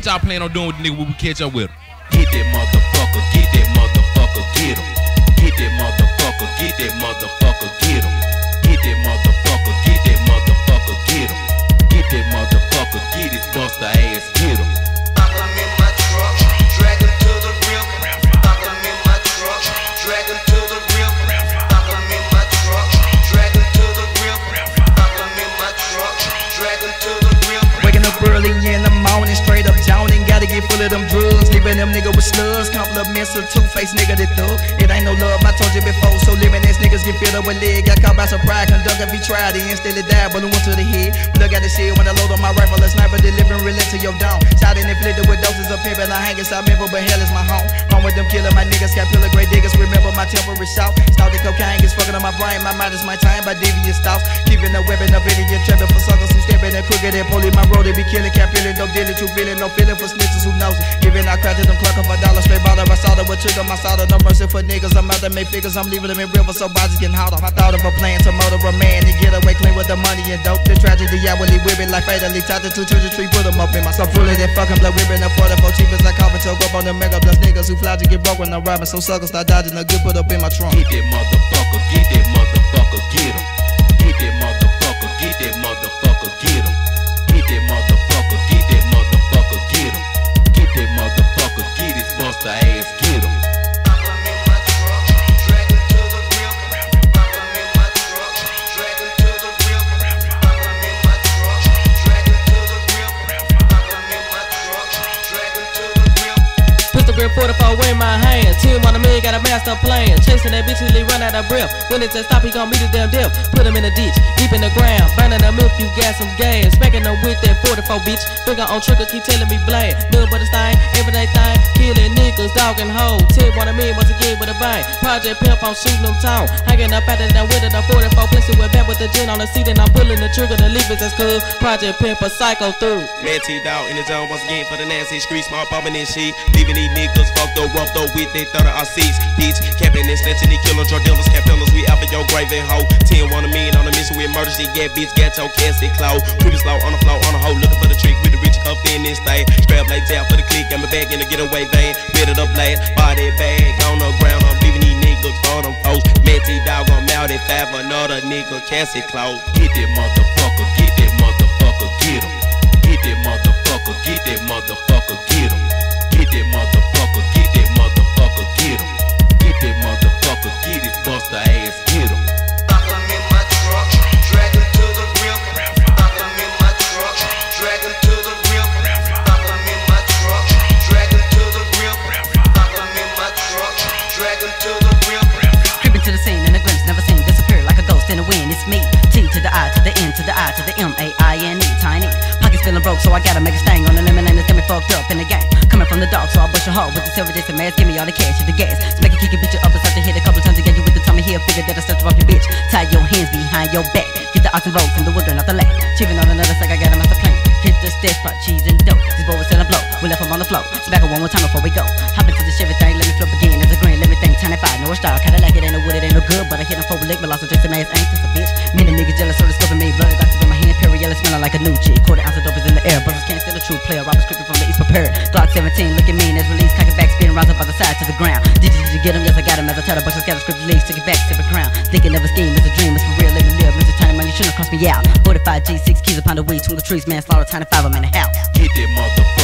What y'all plan on doing with the nigga when we catch up with him? Get that motherfucker, get that motherfucker, get him. Get that motherfucker, get that motherfucker, get him. Slugs. Compliments of two-faced nigga that thug. It ain't no love, I told you before. So living ass niggas get filled up with leg. Got caught by surprise. Conduct if he tried, he instantly died. But one to the head. Look at the shit when I load on my rifle. A sniper delivering relent to your dome. Shot and inflicted with doses of pimp. And I hang inside member, but hell is my home. Home with them killing my niggas. Got pillar great diggers. My temper is south. Started cocaine is fucking on my brain. My mind is my time by devious thoughts. Keeping the weapon up in your trapping for suckers who stepping and crooked and pulling my road. They be killing, cap feeling, no dealing, too feeling, no feeling for snitches who knows. it. Giving out credit, them clucking for dollar, straight bottle. I saw with trigger, my solder, no mercy for niggas. I'm out to make figures, I'm leaving them in river, so bodies getting off. I thought of a plan to murder a man and get away clean with the money and dope. The tragedy, I will leave it like fatally tied to two to the tree, put them up in my soul full of that fucking blood whipping the 44 cheap as I cover choke up on the mega plus niggas who fly to get broke when I'm robbing. So suckers start dodging, a good put up in my trunk. Get that motherfucker, get that motherfucker, 44 in my hand. Team on the million, got a master plan. Chasing that bitch till he run out of breath. When it's a stop, he gon' meet the damn death. Put him in a ditch, deep in the ground. Burning them if you got some gas. Smacking them with that 44 bitch. Finger on trigger, keep telling me blame. Nothing but a stain, everyday thing. Killing niggas, dogging hoes. Tip on the million once again with a bang. Project pimp, I'm shooting them tone. Hanging up out of that window, the 44 blessed with back with the gin on the seat. And I'm pulling the trigger, the leavers that's cool. Project pimp, a psycho through. Mac T-Dog in the zone once again for the nasty street, small bumping this shit. Leaving these niggas fucked up, roughed up with they thought of our seats. Bitch, capping and snatching these killer drug dealers, cap dealers, we out for your grave and hoe. 10 one a with murder shit, yeah, bitch, got your casket closed. Previous low on the floor, on the hoe, looking for the trick with the rich up in this thing. Strap like tap for the click, got my bag in the getaway van. Bit it up last, body bag on the ground, I'm leaving these niggas for them folks. Mac T-Dog, I'm out at five, another nigga, casket closed. Get that motherfucker, get that motherfucker, get him. Get that motherfucker, get that motherfucker, get him. I to the M A I N E, tiny. Pockets feeling broke, so I gotta make a stain on the lemon and it's got me fucked up in the game. Coming from the dark, so I bust your heart with the silver disc and mask. Give me all the cash and the gas. Smack it, kick it, beat you up and start to hit a couple times again. you with the tummy here. Figure that I start to rock your bitch. Tie your hands behind your back. Get the rolls and the wood grain off the lap. Chipping on another sack, I got a master plan. Hit the stage, spot cheese and dope. These boys selling blow. We left them on the floor. Smack one more time before we go. Hop into the Chevy thing, let me flip again. It's a green, let me think. Tiny five, no star. Kinda like it ain't no wood, it ain't no good. But I hit him for a lick, but lost a drink, some ass ain't this a bitch. Many niggas jealous, so they Smelling like a new chick. Quarter ounce of dope is in the air, brothers can't steal the truth. Player, Robert scripted from the east prepared. Glock 17, look looking mean as release, cocking back, spinning rounds up by the side to the ground. Did you, did you get him? Yes, I got him. As I tell the bunch of scatter script leaves, took it back to the ground. Thinking of a scheme, it's a dream, it's for real, live and live. Mr. Tiny Money shouldn't have crossed me out. 45 G, 6 keys upon the weed, between the trees, man, slaughter, tiny five, I'm in the house. Get that motherfucker.